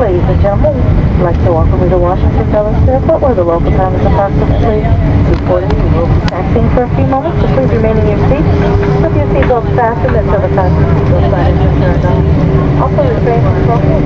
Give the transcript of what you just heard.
Ladies and gentlemen, I'd like to welcome you to Washington Dulles Airport where the local time is approximately 2.40. We will be taxiing for a few moments, so please remain in your seats with your seatbelts fastened until the fasten seatbelt sign is turned on. Also refrain from smoking